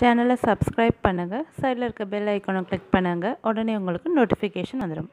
சேனலை சப்ஸ்கிரைப் பண்ணுங்கள் சைடில் இருக்க பெல் ஐக்கானை கிளிக் பண்ணுங்கள் உடனே உங்களுக்கு நோட்டிஃபிகேஷன் வந்துடும்